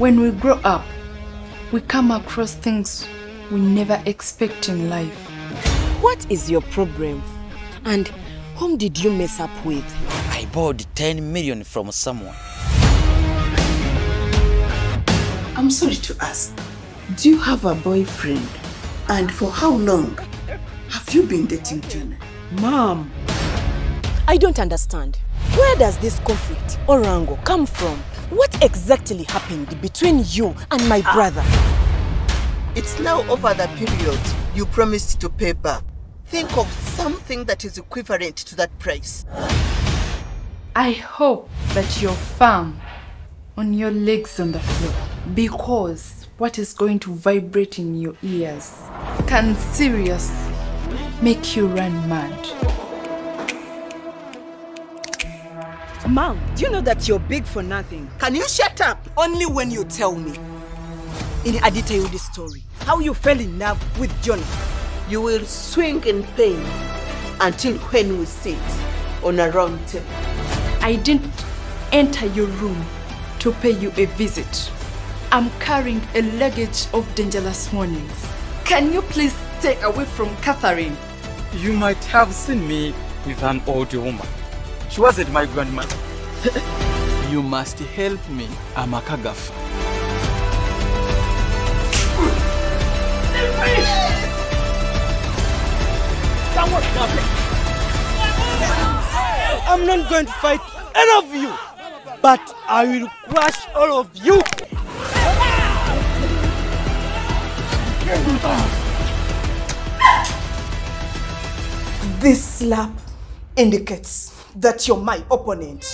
When we grow up, we come across things we never expect in life. What is your problem? And whom did you mess up with? I borrowed 10 million from someone. I'm sorry to ask, do you have a boyfriend? And for how long have you been dating Jonah? Mom! I don't understand. Where does this conflict or wrangle come from? What exactly happened between you and my ah. brother? It's now over the period you promised to pay back. Think of something that is equivalent to that price. I hope that you're firm on your legs on the floor because what is going to vibrate in your ears can seriously make you run mad. Mom, do you know that you're big for nothing? Can you shut up? Only when you tell me. In Aditayudi story, how you fell in love with Johnny. You will swing in pain until when we sit on a round table. I didn't enter your room to pay you a visit. I'm carrying a luggage of dangerous warnings. Can you please stay away from Catherine? You might have seen me with an old woman. She wasn't my grandmother. you must help me. I'm a Kagafa. I'm not going to fight any of you, but I will crush all of you. This slap indicates that you're my opponent.